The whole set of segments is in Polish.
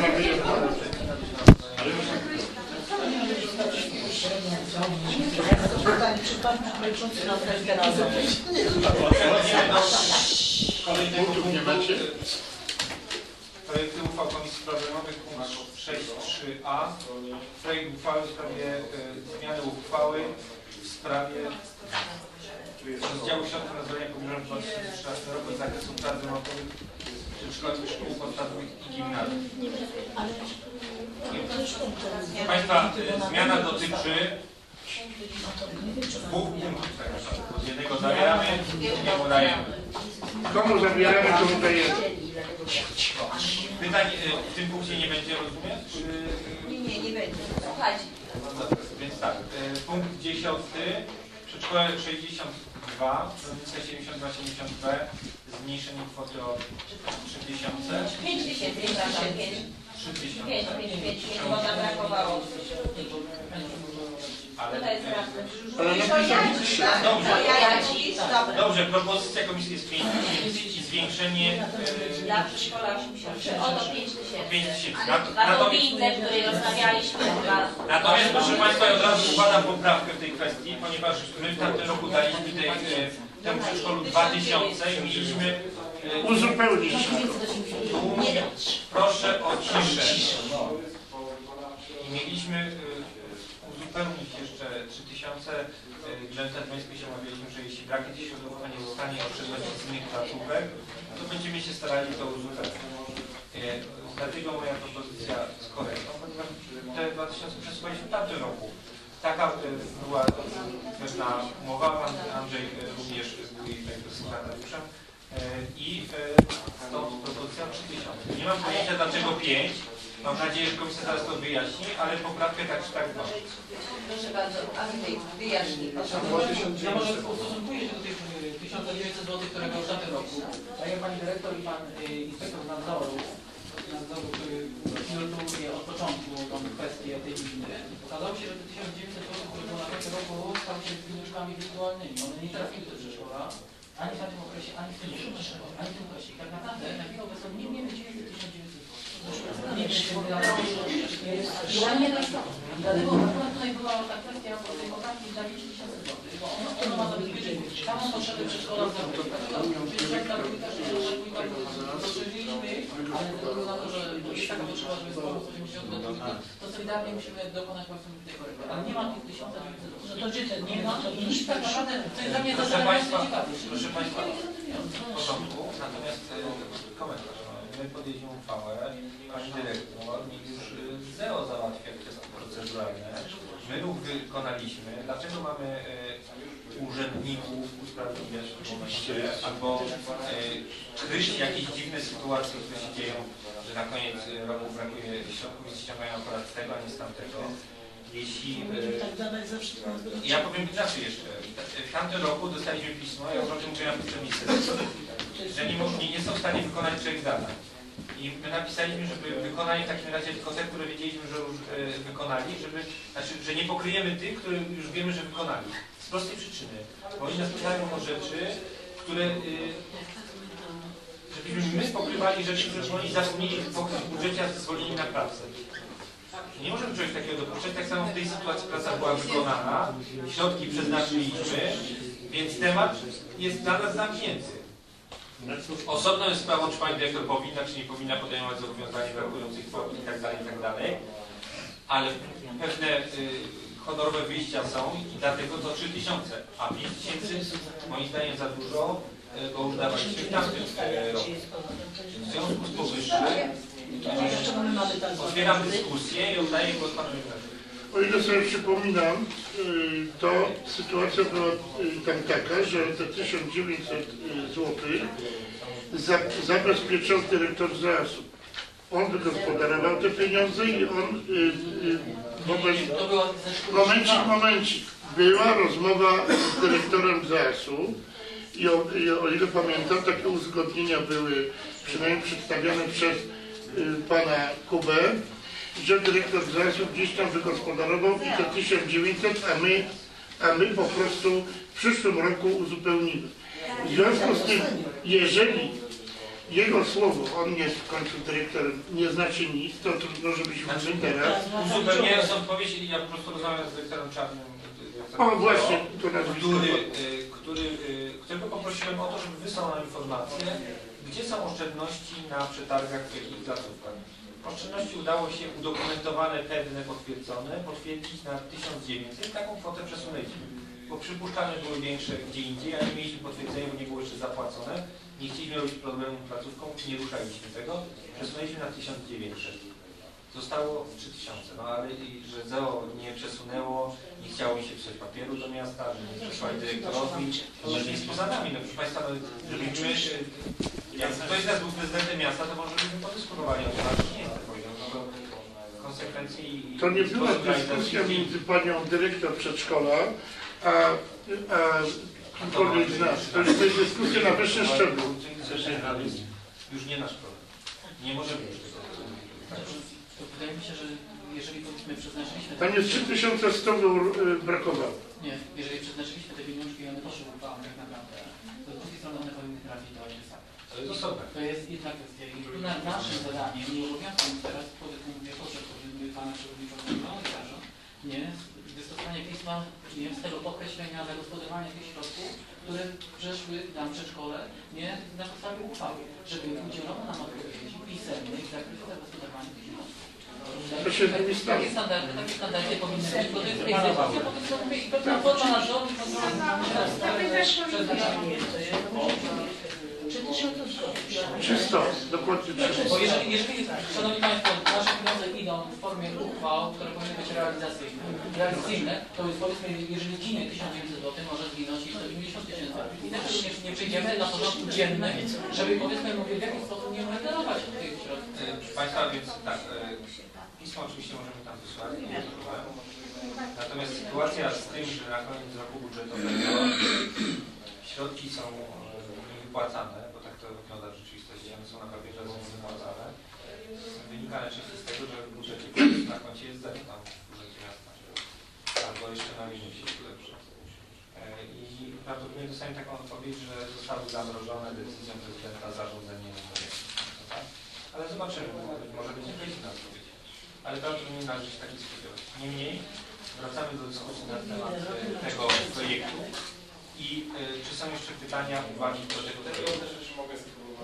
Mamy jedno. Czy pan przewodniczący na teraz Kolejnego Punktów nie macie? Projekty uchwał Komisji Spraw Domowych punkt 6.3a. Projekt uchwały w sprawie e, zmiany uchwały w sprawie rozdziału środków na związania publiczne w 2013 roku z zakresu prac remontowych przedszkolnych szkół podstawowych i gimnazjów. Proszę Państwa, zmiana dotyczy dwóch punktów tak naprawdę. Z jednego zabieramy, drugiemu dajemy. Komu zabieramy, komu dajemy? Pytań e, w tym punkcie nie będzie, rozumiem? Czy... Nie, nie, nie będzie. Słuchajcie. Więc tak, e, punkt 10. Przedszkole 62, rolnictwo 72-70B, zmniejszenie kwoty o 3000. 5 tysięcy, przepraszam, 5. 3000. 5, 5, 5, bo nam brakowało. Ale, To jest ważne. Ale napisaliście. Dobrze. To ja ci, dobra. Dobrze, propozycja komisji jest 5 tysięcy i zwiększenie Dla przedszkola 83, oto 5 tysięcy. 5 tysięcy. Na Natomiast, dobitę, w której rozmawialiśmy chyba. natomiast proszę Państwa, ja od razu składam poprawkę w tej kwestii, ponieważ my w tamtym roku daliśmy tej, e, temu przedszkolu 2000 i mieliśmy Uzupełnić. Proszę o ciszę. I mieliśmy y, uzupełnić jeszcze 3000. y, Grzęta Dwońskiej się omawialiśmy, że jeśli brak jakichś środków nie zostanie przedmiotem z innych placówek, to będziemy się starali to uzupełnić. Y, Dlatego moja propozycja z korektą, ponieważ te 2000 przesłaliśmy w tamtym roku. Taka była pewna umowa, Pan Andrzej również był jej. E, I e, stąd propozycja 3000. Nie mam pojęcia dlaczego 5. Mam nadzieję, że komisja zaraz to wyjaśni, ale poprawkę tak czy tak mam. proszę bardzo, Andrzej, wyjaśnij. Ja może ustosunkuję się do tych y, 1900 zł, które był w tamtym roku. Tak jak pani dyrektor i pan inspektor nadzoru, nadzoru, który pilnuje od początku tą kwestię tej gminy, okazało się, że te 1900 zł, które było na tamtym roku, stały się pieniążkami wirtualnymi. One nie trafiły do przedszkola, ani w tamtym okresie, ani w tym okresie, ani w tym okresie. I tak naprawdę na chwilę obecną nie wiemy, gdzie jest te 1900 zł. Nie wiem, nie I dlatego akurat tutaj była ta kwestia tej poprawki dla 5 tysięcy złotych, bo ono, ono ma zabezpieczyć całą potrzebę przedszkola w Zabrze. Dlatego na dwójka, dwójka, dostrzegliśmy, ale ze względu na to, że jest taka potrzeba, żeby środkom, to solidarnie musimy dokonać właśnie tej korekty. Nie tych 1900 złotych. No to gdzie ten Nie ma, to nic tak naprawdę, to jest dla mnie Proszę Państwa, proszę Państwa, w porządku. Natomiast e, komentarz. My podjęliśmy uchwałę, Pani Dyrektor już e, ZEO załatwia kwestie proceduralne. My ruch wykonaliśmy. Dlaczego mamy e, urzędników tym momencie albo kryć jakieś dziwne sytuacje, które się dzieją, że na koniec roku brakuje środków i ściągają akurat z tego, a nie z tamtego. Jeśli e, tak ja powiem inaczej jeszcze. W tamtym roku dostaliśmy pismo, ja już o tym mówiłem w sesji, że nie, nie, są w stanie wykonać trzech zadań. I my napisaliśmy, żeby wykonali w takim razie tylko te, które wiedzieliśmy, że już e, wykonali, żeby, znaczy, że nie pokryjemy tych, które już wiemy, że wykonali. Z prostej przyczyny. Bo oni nas pytają o rzeczy, które y, żebyśmy my pokrywali rzeczy, które oni zapomnieli pokryć w budżecie, a zwolnili na pracę. Nie możemy czegoś takiego dopuszczać. Tak samo w tej sytuacji praca była wykonana, środki przeznaczyliśmy, więc temat jest dla nas zamknięty. Osobną jest sprawą, czy pani dyrektor powinna, czy nie powinna podejmować zobowiązań brakujących kwot i tak dalej, i tak dalej. Ale pewne y, honorowe wyjścia są i dlatego to 3000, a 5000 moim zdaniem za dużo, y, bo już dawaliśmy w tamtym y, roku. W związku z powyższym otwieram dyskusję i oddaję głos panu. O ile sobie przypominam, y, to sytuacja była y, tam taka, że te 1900 zł zabezpieczał dyrektor zasu. On wygospodarował te pieniądze i on y, y, szkoły. Momencik, momencik. Była rozmowa z dyrektorem ZAS-u i o, i o ile pamiętam, takie uzgodnienia były przynajmniej przedstawione przez y, pana Kubę, że dyrektor ZAS-u gdzieś tam wygospodarował i te 1900, a my, a my po prostu w przyszłym roku uzupełnimy. W związku z tym, jeżeli jego słowo, on jest w końcu dyrektorem, nie znaczy nic, to trudno, żebyśmy my teraz. Uzupełniając odpowiedź, ja po prostu rozmawiam z dyrektorem Czarnym. dyrektorem O właśnie, to nazwisko. który, y, który, y, którego poprosiłem o to, żeby wysłał nam informację, gdzie są oszczędności na przetargach w jakich placówkach. Oszczędności udało się udokumentowane, pewne, potwierdzone, potwierdzić na 1900. Taką kwotę przesunęliśmy, bo przypuszczalne były większe gdzie indziej, a nie mieliśmy potwierdzenia, bo nie było jeszcze zapłacone. Nie chcieliśmy robić problemu placówką, nie ruszaliśmy tego. Przesunęliśmy na 1900. Zostało 3000, no ale i, że ZEO nie przesunęło, nie chciało mi się pisać papieru do miasta, że nie przesłali dyrektorowi, że nie jest poza nami. No proszę Państwa, no, żebyśmy, e, jak ktoś z nas był prezydentem miasta, to może byśmy podyskutowali o tym, to nie jest no i... To nie i była dyskusja między panią dyrektor przedszkola, a, a kimkolwiek z nas. To jest, to jest dyskusja na wyższym szczeblu. Już nie nasz problem. Nie możemy już tego To wydaje mi się, że jeżeli powiedzmy przeznaczyliśmy... Jest 3100 eur y, brakowało. Nie, jeżeli przeznaczyliśmy te pieniążki i one poszły w uchwałę tak naprawdę, to z drugiej strony one powinny trafić do AGS-a. To jest osobne. To jest jedna kwestia. I tu na naszym zadaniem i obowiązkiem teraz powiedzmy mówię potrzeb powiedzmy pana przewodniczącego lekarza, nie, wystosowanie pisma nie w celu określenia zagospodarowania tych środków, które przeszły nam przedszkole, nie na podstawie uchwały, żeby udzielono nam odpowiedzi pisemnej w zakresie zagospodarowania tych środków. To się z nimi stało. Takie standardy, takie standardy powinny być, bo to jest egzekucja, powiedzmy mówię, i pewna forma nadzoru i kontroli przez Czy tysiące zgodów? 300, dokładnie 300. Bo jeżeli, jeżeli, Szanowni Państwo, nasze pieniądze idą w formie uchwał, które powinny być realizacyjne, realizacyjne to jest powiedzmy, jeżeli ginie 1900 zł, może zginąć i 190 tysięcy. I też nie, nie przejdziemy na porządku dziennym, żeby powiedzmy mówię, w jaki sposób nie monitorować tych środków. E, Proszę Państwa, więc tak, e, pismo oczywiście możemy tam wysłać, nie ma problemu. Natomiast sytuacja z tym, że na koniec roku budżetowego środki są e, niewypłacane, bo tak to wygląda w rzeczywistości, one są na papierze, są niewypłacane, wynika najczęściej z tego, że w budżecie na koncie jest zero tam w budżecie miasta. Albo jeszcze na minusie lepsze. I prawdopodobnie dostałem taką odpowiedź, że zostały zamrożone decyzją prezydenta zarządzenie? Ale zobaczymy, być może będzie inna odpowiedź. Ale prawdopodobnie należy się taki spodziewać. Niemniej wracamy do dyskusji na temat e, tego projektu. I e, czy są jeszcze pytania, uwagi do tego projektu?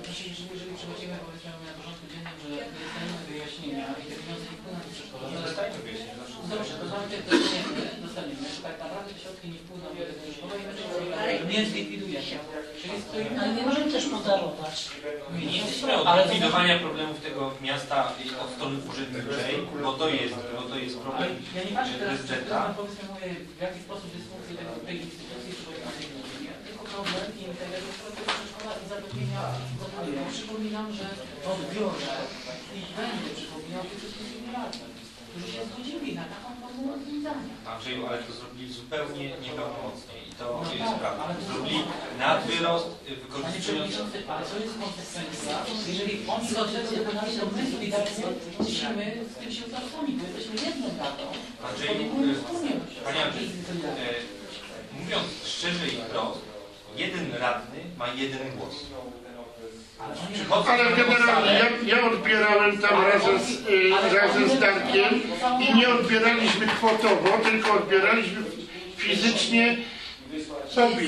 Znaczy, jeżeli, jeżeli przechodzimy powiedzmy na porządku dziennym, że dostaniemy wyjaśnienia i te pieniądze nie wpłyną do przedszkola, Nie to dostajemy wyjaśnienia. zawsze No Dobrze, to znaczy, dostaniemy, dostaniemy, że tak naprawdę te środki nie wpłyną do tego szkoły i my tego nie zlikwidujemy. Czyli stoimy Ale od Ale- likwidowania problemów tego miasta od strony urzędniczej, bo to jest, bo to jest Ale problem ja nie patrzę teraz, czy prezydenta. mówię, w jaki sposób tej instytucji tylko problem i zapewnienia. Przypominam, że odbiorze ich będzie przypominał tych wszystkich radnych, którzy się zgodzili na taką formę rozwiązania. Andrzeju, ale to zrobili zupełnie niepełnomocnie i to No jest tak, prawda. Zrobili nadwyrost, y, Panie wykorzystując... Przewodniczący, ale to jest konsekwencja, jeżeli oni do tego dokonali, to my solidarnie musimy z tym się utożsamić, bo jesteśmy jedną Powinniśmy y, Panie solidarnie. e, mówiąc szczerze i wprost, jeden radny ma jeden głos. Ale generalnie ja, ja odbierałem tam razem z, y, razem z Darkiem i nie odbieraliśmy kwotowo, tylko odbieraliśmy fizycznie sobie.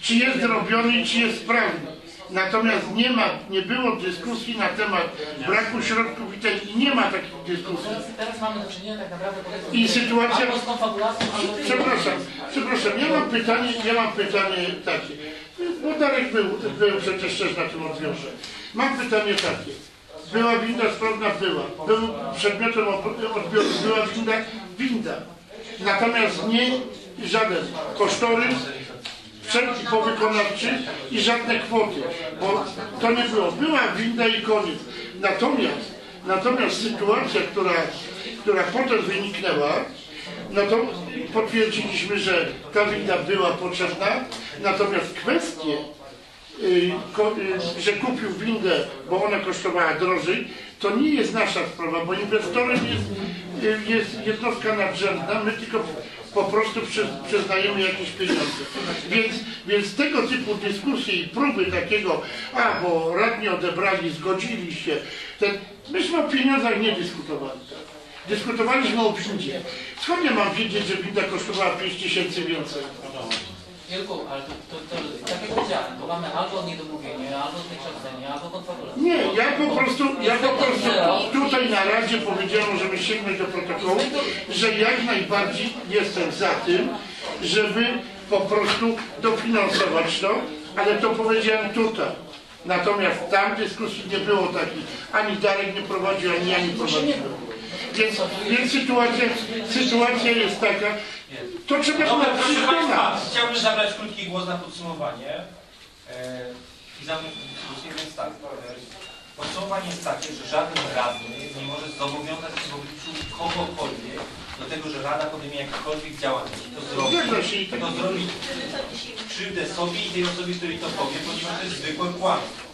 Czy jest zrobiony i czy jest sprawny. Natomiast nie ma, nie było dyskusji na temat braku środków i, ten, i nie ma takich dyskusji. Teraz, mamy do czynienia tak naprawdę I sytuacja-. Przepraszam, przepraszam, ja mam pytanie, ja mam pytanie takie. Bo Darek był, był przecież też na tym odbiorze. Mam pytanie takie. Była winda sprawna? Była. Był przedmiotem odbioru? Była winda? Winda. Natomiast nie żaden kosztorys, wszelki powykonawczy i żadne kwoty, bo to nie było. Była winda i koniec. Natomiast, natomiast sytuacja, która, która potem wyniknęła, no to potwierdziliśmy, że ta winda była potrzebna, natomiast kwestie, że kupił windę, bo ona kosztowała drożej, to nie jest nasza sprawa, bo inwestorem jest, y, jest jednostka nadrzędna, my tylko po prostu przy, przyznajemy jakieś pieniądze. Więc, więc tego typu dyskusje i próby takiego, a bo radni odebrali, zgodzili się, ten, myśmy o pieniądzach nie dyskutowali. Dyskutowaliśmy o windzie. Skąd ja mam wiedzieć, że winda kosztowała 5 tysięcy więcej? Wielku, ale to, to, to, tak jak powiedziałem, to mamy albo niedomówienie, albo zniekształcenie, albo konfabulację. Nie, ja po prostu, ja po prostu tutaj na Radzie powiedziałem, żeby sięgnąć do protokołu, że jak najbardziej jestem za tym, żeby po prostu dofinansować to, ale to powiedziałem tutaj. Natomiast tam dyskusji nie było takiej, ani Darek nie prowadził, ani ja nie prowadziłem. Więc, więc sytuacja, sytuacja jest taka, to trzeba Dobra, zobaczyć proszę Państwa, chciałbym zabrać krótki głos na podsumowanie e, i zamknąć dyskusję, więc tak. Podsumowanie jest takie, że żaden radny nie może zobowiązać się w obliczu kogokolwiek do tego, że Rada podejmie jakiekolwiek działania. I To zrobi, tak to zrobi krzywdę sobie i tej osobie, której to powie, ponieważ to jest zwykłe kłamstwo.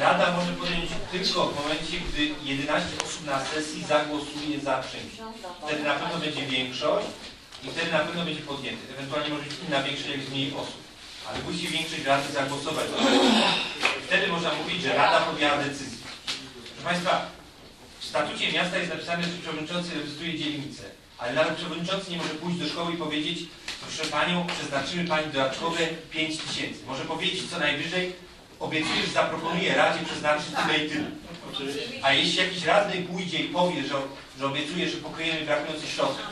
Rada może podjąć tylko w momencie, gdy 11 osób na sesji zagłosuje za czymś. Wtedy na pewno będzie większość i wtedy na pewno będzie podjęty. Ewentualnie może być inna większość, jak jest mniej osób. Ale musi większość rady zagłosować. Wtedy można mówić, że rada podjęła decyzję. Proszę Państwa, w statucie miasta jest napisane, że przewodniczący reprezentuje dzielnicę. Ale nawet przewodniczący nie może pójść do szkoły i powiedzieć, proszę Panią, przeznaczymy Pani dodatkowe 5 tysięcy. Może powiedzieć co najwyżej, obiecuję, że zaproponuję Radzie przeznaczyć tyle i tyle. A jeśli jakiś radny pójdzie i powie, że, że obiecuje, że pokryjemy brakujące środki,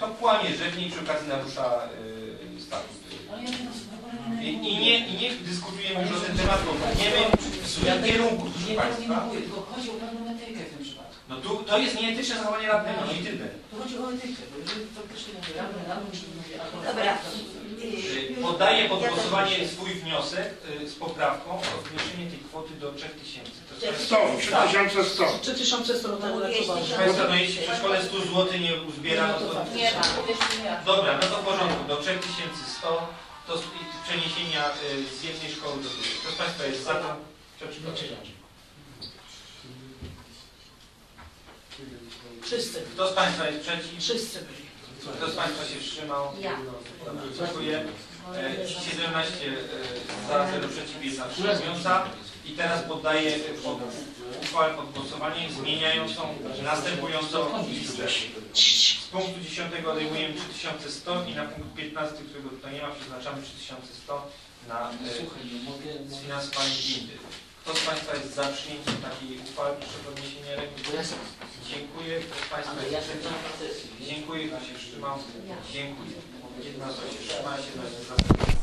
to kłamie rzecznie i przy okazji narusza statut. I, i, nie, I nie dyskutujemy już o ten temat, bo biegniemy w złym kierunku, proszę Nie, nie Państwa. mówię, tylko chodzi o pewną etykę w tym przypadku. No tu, to jest nieetyczne zachowanie radnego, no i tyle. Tu chodzi o etykę, bo jeżeli faktycznie mówię, radny, radny, czy mówię, albo... Dobra. Yy, Poddaję pod głosowanie swój wniosek yy, z poprawką o zmniejszenie tej kwoty do 3000. To jest 100, 3100. 3100 tak Proszę Państwa, no jeśli przedszkole 100 zł nie uzbiera, no to... Nie, mi, ja. Dobra, no to w porządku, do 3100 i przeniesienia y, z jednej szkoły do drugiej. Kto z Państwa jest za to? Proszę przygotować. Wszyscy. Kto z Państwa jest przeciw? Wszyscy byli. Kto z Państwa się wstrzymał? Ja. Dobra, dziękuję. E, 17 e, za, 0 przeciw, 1 wstrzymująca. I teraz poddaję pod uchwałę pod głosowanie zmieniającą następującą listę. Punktu 10 odejmujemy 3100 i na punkt 15, którego tutaj nie ma, przeznaczamy 3100 na e, sfinansowanie windy. Kto z Państwa jest za przyjęciem takiej uchwały? Proszę o podniesienie ręki. Dziękuję. Kto z Państwa jest przeciw? Dziękuję. Kto się wstrzymał? Dziękuję. Jedna osoba się wstrzymała, się nie